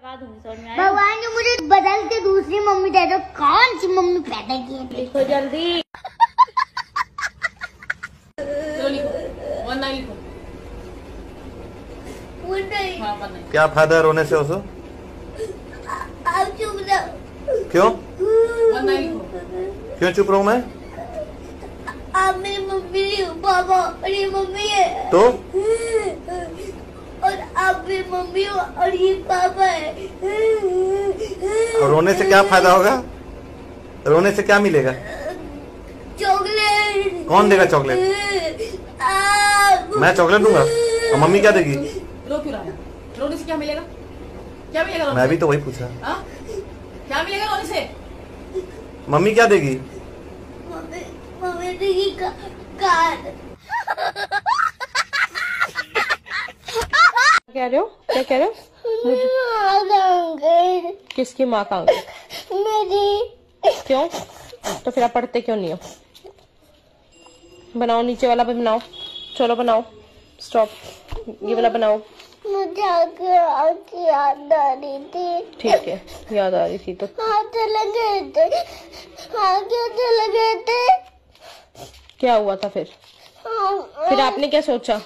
लगा दूँगी समझ में भगवान ने मुझे बदल के दूसरी मम्मी दे दो कौन सी मम्मी पैदा की है? लिखो जल्दी। चलो लिखो वन नाइन लिखो। वो नहीं हाँ क्या फ़ायदा है रोने से उसको चुप रहो। क्यों? क्यों चुप रहूँ मैं? आप मेरी मम्मी पापा मम्मी है। तो? आप मेरी मम्मी और ये पापा है। और रोने से क्या फ़ायदा होगा? रोने से क्या मिलेगा? चॉकलेट। कौन देगा चॉकलेट? मैं चॉकलेट दूँगा। और मम्मी क्या देगी? रो क्यों रहा है रोने से क्या मिलेगा? क्या मिलेगा मैं भी तो वही पूछा हाँ? क्या मिलेगा रोने से? मम्मी क्या देगी? मम्मी मम्मी देगी का, कार। कह रहे हो? क्या कह रहे हो? मुझे किसकी माँ का मेरी। क्यों? तो फिर आप पढ़ते क्यों नहीं हो? बनाओ नीचे वाला भी बनाओ। चलो बनाओ। स्टॉप ये वाला बनाओ। मुझे आगे आगे याद आ रही थी। ठीक है याद आ रही थी तो। हाथ थे। चले गए थे। क्या हुआ था फिर? हाँ, फिर आपने क्या सोचा?